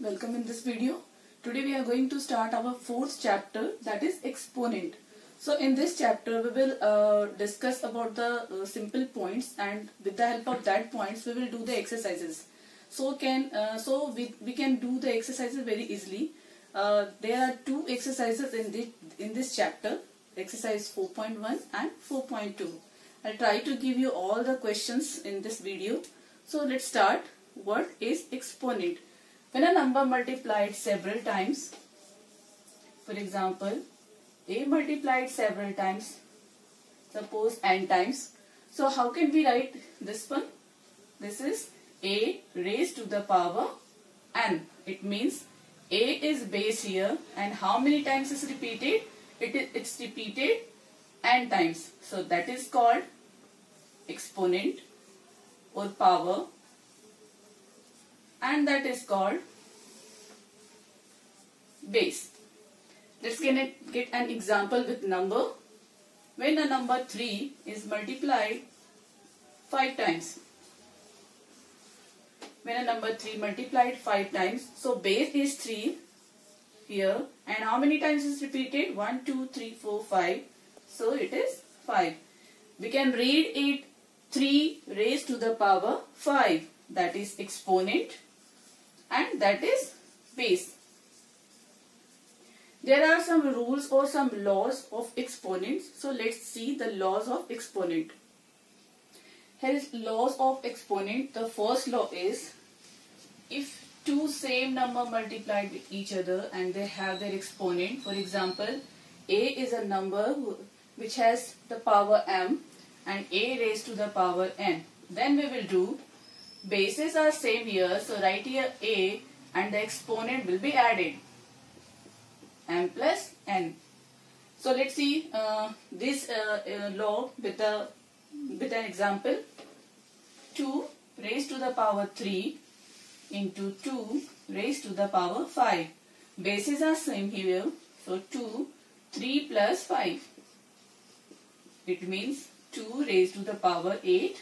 welcome in this video. Today we are going to start our fourth chapter that is exponent. So in this chapter we will uh, discuss about the uh, simple points and with the help of that points we will do the exercises. So can uh, so we, we can do the exercises very easily. Uh, there are two exercises in this in this chapter exercise 4.1 and 4.2. I'll try to give you all the questions in this video. So let's start. What is exponent? When a number multiplied several times, for example, a multiplied several times, suppose n times. So how can we write this one? This is a raised to the power n. It means a is base here and how many times is repeated? It is it's repeated n times. So that is called exponent or power and that is called base. Let's get, an example with number. When a number 3 is multiplied 5 times. When a number 3 multiplied 5 times, so base is 3 here and how many times is repeated? 1, 2, 3, 4, 5. So it is 5. We can read it 3 raised to the power 5 that is exponent and that is base. There are some rules or some laws of exponents. So let's see the laws of exponent. Here is laws of exponent. The first law is if two same number multiplied with each other and they have their exponent. For example, a is a number which has the power m and a raised to the power n. Then we will do bases are same here. So write here a and the exponent will be added m plus n. So let's see uh, this uh, uh, law with a with an example. 2 raised to the power 3 into 2 raised to the power 5. Bases are same here. So 2, 3 plus 5. It means 2 raised to the power 8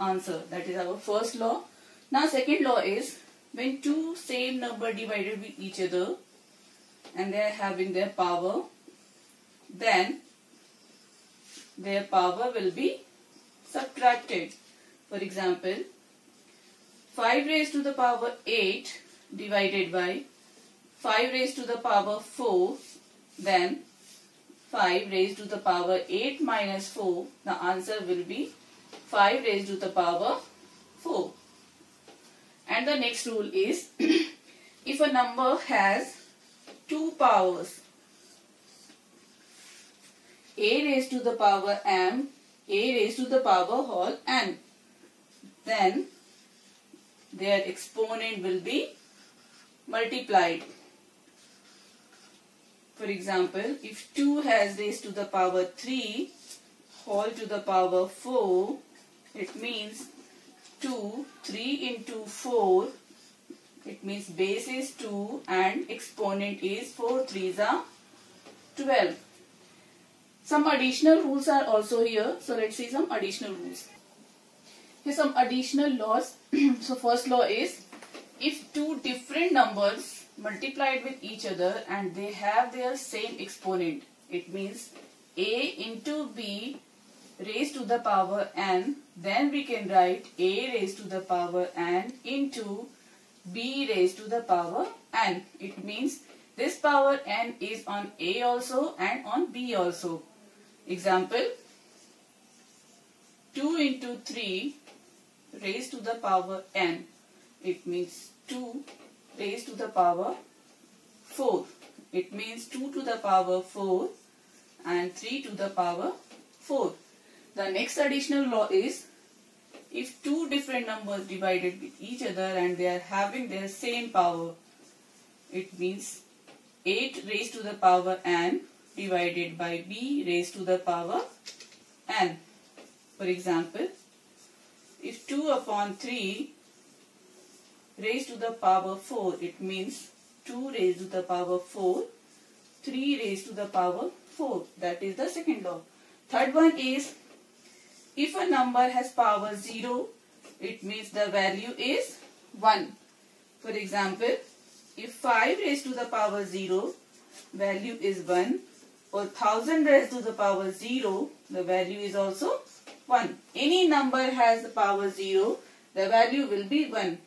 answer. That is our first law. Now second law is when two same number divided with each other and they are having their power then their power will be subtracted. For example 5 raised to the power 8 divided by 5 raised to the power 4 then 5 raised to the power 8 minus 4 the answer will be 5 raised to the power 4 and the next rule is if a number has two powers a raised to the power m a raised to the power n then their exponent will be multiplied. For example, if 2 has raised to the power 3 whole to the power 4, it means 2, 3 into 4, it means base is 2 and exponent is 4 3s are 12. Some additional rules are also here. So let's see some additional rules. Here some additional laws. so first law is if two different numbers multiplied with each other and they have their same exponent, it means a into b raised to the power n, then we can write a raised to the power n into b raised to the power n. It means this power n is on a also and on b also. Example 2 into 3 raised to the power n. It means 2 raised to the power 4. It means 2 to the power 4 and 3 to the power 4. The next additional law is if two different numbers divided with each other and they are having their same power, it means 8 raised to the power n divided by b raised to the power n. For example, if 2 upon 3 raised to the power 4, it means 2 raised to the power 4, 3 raised to the power 4. That is the second law. Third one is if a number has power 0, it means the value is 1. For example, if 5 raised to the power 0, value is 1 or 1000 raised to the power 0, the value is also 1. Any number has the power 0, the value will be 1.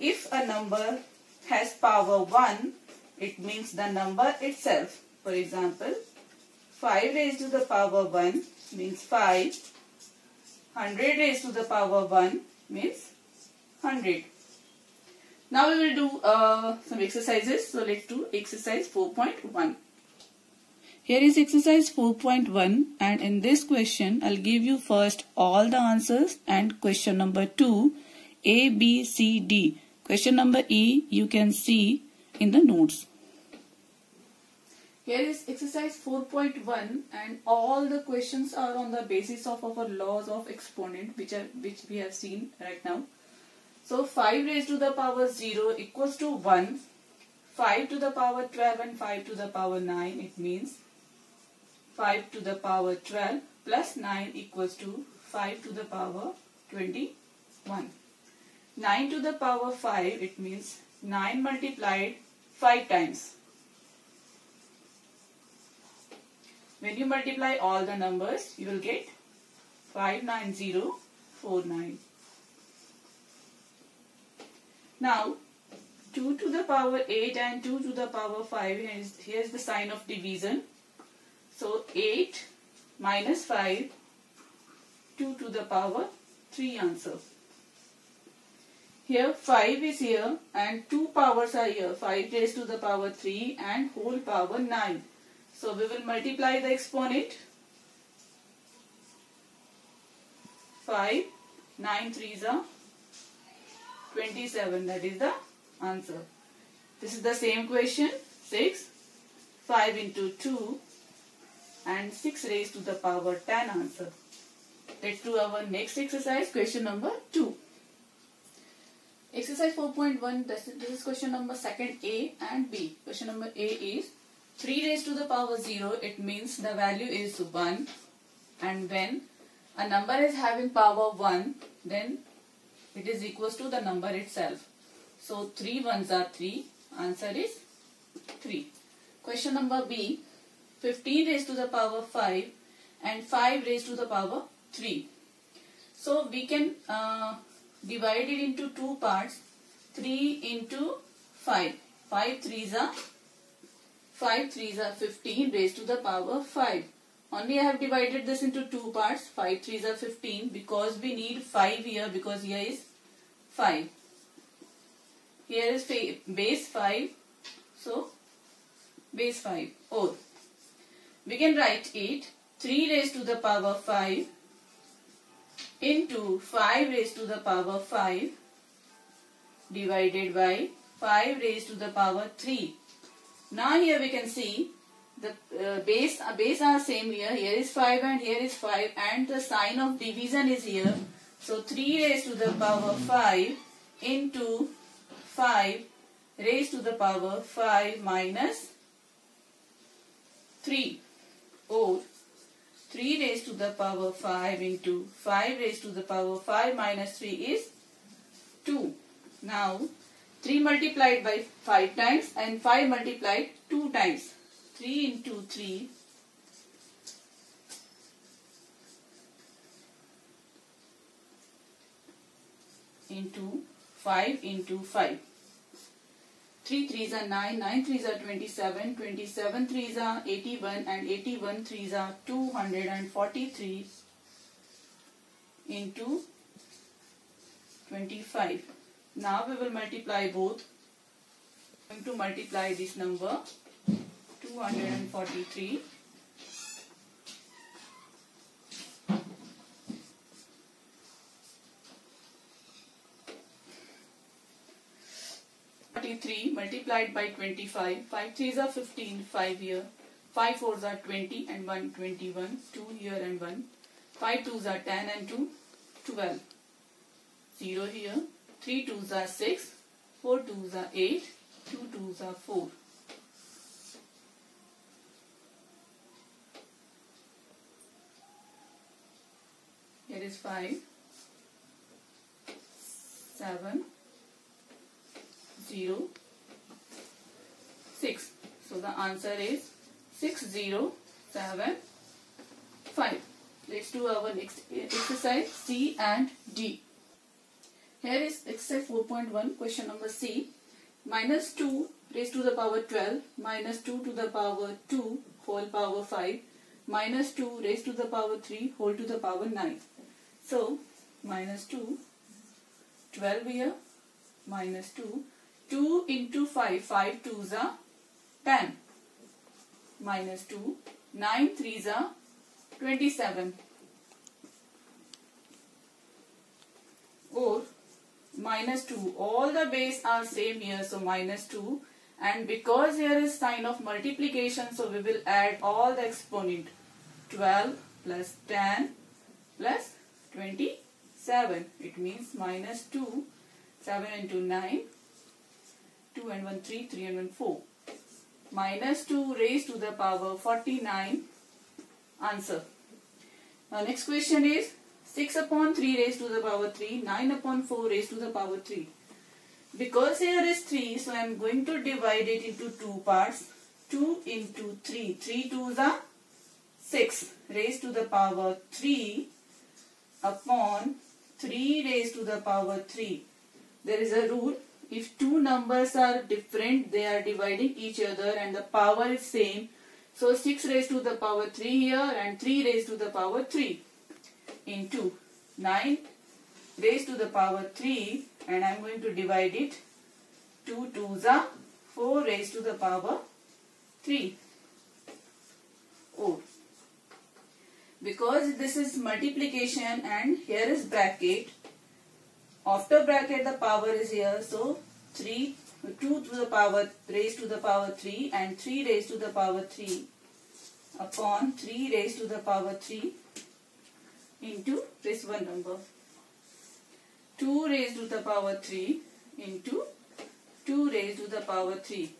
If a number has power 1, it means the number itself. For example, 5 raised to the power 1 means 5. 100 raised to the power 1 means 100. Now we will do uh, some exercises. So let's do exercise 4.1. Here is exercise 4.1 and in this question I'll give you first all the answers and question number 2 A, B, C, D. Question number E you can see in the notes. Here is exercise 4.1 and all the questions are on the basis of our laws of exponent which are which we have seen right now. So 5 raised to the power 0 equals to 1. 5 to the power 12 and 5 to the power 9 it means 5 to the power 12 plus 9 equals to 5 to the power 21. 9 to the power 5 it means 9 multiplied 5 times. When you multiply all the numbers you will get 59049. Now 2 to the power 8 and 2 to the power 5 here is the sign of division so 8 minus 5, 2 to the power 3 answer. Here 5 is here and 2 powers are here. 5 raised to the power 3 and whole power 9. So we will multiply the exponent. 5, 9 3s are 27. That is the answer. This is the same question. 6, 5 into 2 and 6 raised to the power 10 answer. Let's do our next exercise, question number 2. Exercise 4.1, this, this is question number second A and B. Question number A is 3 raised to the power 0, it means the value is 1 and when a number is having power 1, then it is equals to the number itself. So 3 ones are 3, answer is 3. Question number B, 15 raised to the power 5 and 5 raised to the power 3. So we can uh, divide it into two parts. 3 into 5. 5 3s are 5 3s are 15 raised to the power 5. Only I have divided this into two parts. 5 3s are 15 because we need 5 here because here is 5. Here is base 5. So base 5. Oh, we can write it 3 raised to the power 5 into 5 raised to the power 5 divided by 5 raised to the power 3. Now here we can see the uh, base, uh, base are same here. Here is 5 and here is 5 and the sign of division is here. So 3 raised to the power 5 into 5 raised to the power 5 minus 3 or 3 raised to the power 5 into 5 raised to the power 5 minus 3 is 2. Now 3 multiplied by 5 times and 5 multiplied 2 times. 3 into 3 into 5 into 5. 3 3s are 9, 9 3s are 27, 27 3s are 81 and 81 3s are 243 into 25. Now we will multiply both. I'm going to multiply this number 243 43 multiplied by 25. 5 3s are 15, 5 here. 5 4s are 20 and 1 21. 2 here and 1. 5 2s are 10 and 2 12. 0 here. 3 2s are 6. 4 2s are 8. 2 2s are 4. Here is 5, 7, zero six. So the answer is six zero seven five. Let's do our next exercise C and D. Here is exercise 4.1 question number C. Minus 2 raised to the power 12 minus 2 to the power 2 whole power 5 minus 2 raised to the power 3 whole to the power 9. So minus 2 12 here minus 2 2 into 5 5 2s are 10 minus 2 9 3s are 27 or minus 2 all the base are same here so minus 2 and because here is sign of multiplication so we will add all the exponent. 12 plus 10 plus 27 it means minus 2 7 into 9 2 and 1 3 3 and 1 4 minus 2 raised to the power 49 answer. Now next question is 6 upon 3 raised to the power 3 9 upon 4 raised to the power 3 because here is 3 so I am going to divide it into two parts. 2 into 3 3 2s are 6 raised to the power 3 upon 3 raised to the power 3 there is a rule. If two numbers are different, they are dividing each other and the power is same. So 6 raised to the power 3 here and 3 raised to the power 3 into 9 raised to the power 3 and I am going to divide it. 2 2s are 4 raised to the power 3. Oh. Because this is multiplication and here is bracket after bracket the power is here. So 3, 2 to the power raised to the power 3 and 3 raised to the power 3 upon 3 raised to the power 3 into this one number. 2 raised to the power 3 into 2 raised to the power 3.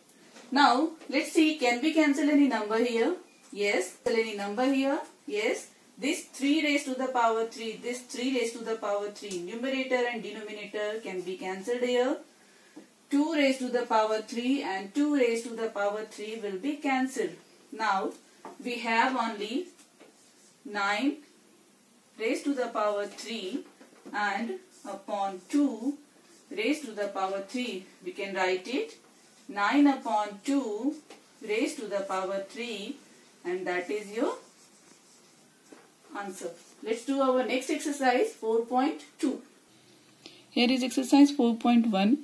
Now let's see can we cancel any number here? Yes. Cancel any number here? Yes. This 3 raised to the power 3, this 3 raised to the power 3, numerator and denominator can be cancelled here. 2 raised to the power 3 and 2 raised to the power 3 will be cancelled. Now, we have only 9 raised to the power 3 and upon 2 raised to the power 3. We can write it 9 upon 2 raised to the power 3 and that is your answer. Let's do our next exercise 4.2. Here is exercise 4.1.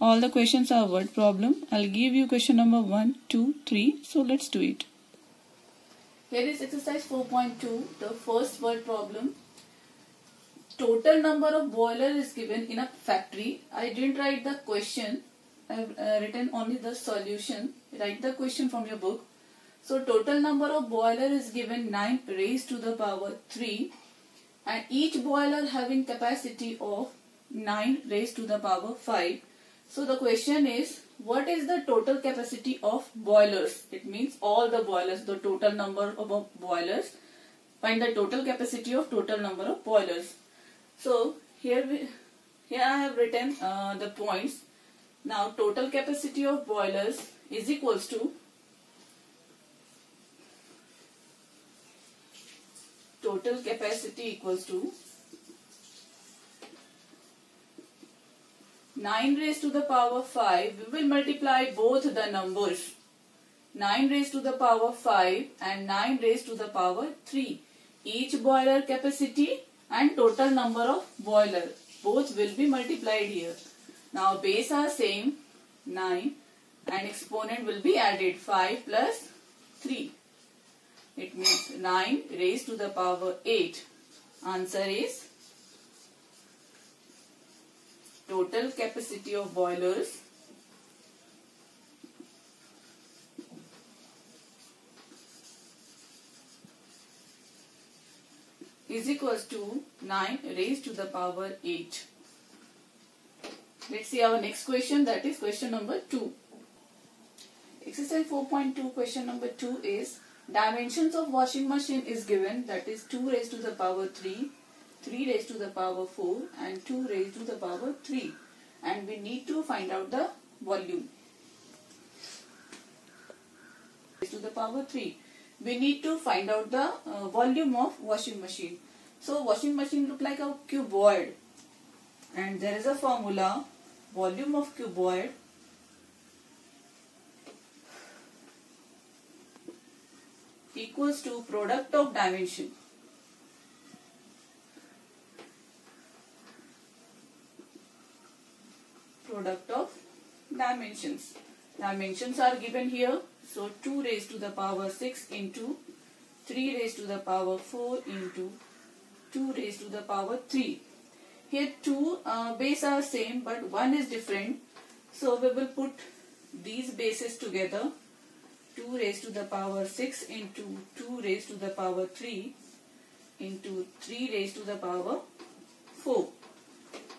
All the questions are word problem. I'll give you question number 1, 2, 3. So let's do it. Here is exercise 4.2, the first word problem. Total number of boiler is given in a factory. I didn't write the question. I've uh, written only the solution. Write the question from your book. So total number of boiler is given 9 raised to the power 3 and each boiler having capacity of 9 raised to the power 5. So the question is what is the total capacity of boilers? It means all the boilers, the total number of boilers. Find the total capacity of total number of boilers. So here we, here I have written uh, the points. Now total capacity of boilers is equals to total capacity equals to 9 raised to the power 5, we will multiply both the numbers. 9 raised to the power 5 and 9 raised to the power 3. Each boiler capacity and total number of boiler. Both will be multiplied here. Now base are same 9 and exponent will be added 5 plus 3. It means 9 raised to the power 8. Answer is total capacity of boilers is equals to 9 raised to the power 8. Let's see our next question that is question number 2. Exercise 4.2 question number 2 is Dimensions of washing machine is given that is 2 raised to the power 3, 3 raised to the power 4 and 2 raised to the power 3. and we need to find out the volume. raised to the power 3. We need to find out the uh, volume of washing machine. So washing machine look like a cuboid and there is a formula volume of cuboid equals to product of dimension product of dimensions dimensions are given here so 2 raised to the power 6 into 3 raised to the power 4 into 2 raised to the power 3 here two uh, base are same but one is different. So we will put these bases together. 2 raised to the power 6 into 2 raised to the power 3 into 3 raised to the power 4.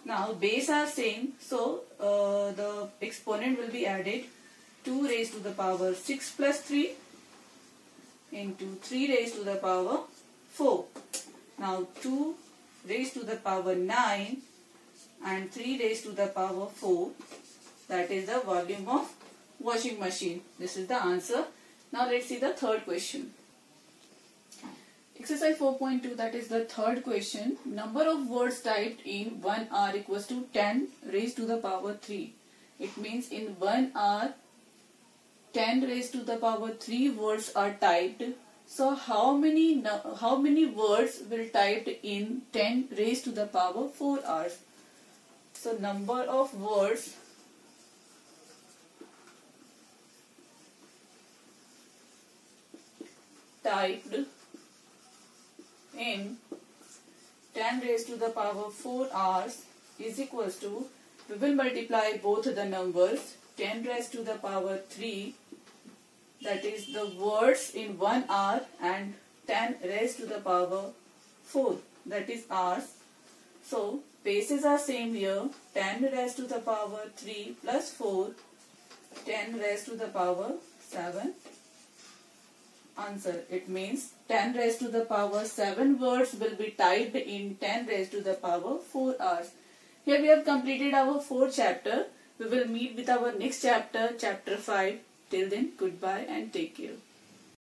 Now base are same so uh, the exponent will be added 2 raised to the power 6 plus 3 into 3 raised to the power 4. Now 2 raised to the power 9 and 3 raised to the power 4 that is the volume of washing machine. This is the answer. Now let's see the third question. Exercise 4.2 that is the third question. Number of words typed in 1 hour equals to 10 raised to the power 3. It means in 1 hour 10 raised to the power 3 words are typed so how many how many words will typed in 10 raised to the power 4 hours? So number of words typed in 10 raised to the power 4 hours is equals to we will multiply both the numbers 10 raised to the power 3 that is the words in 1 hour and 10 raised to the power 4 that is hours. So bases are same here 10 raised to the power 3 plus 4 10 raised to the power 7 answer it means 10 raised to the power 7 words will be typed in 10 raised to the power 4 hours. Here we have completed our fourth chapter. We will meet with our next chapter, chapter 5. Till then, goodbye and take care.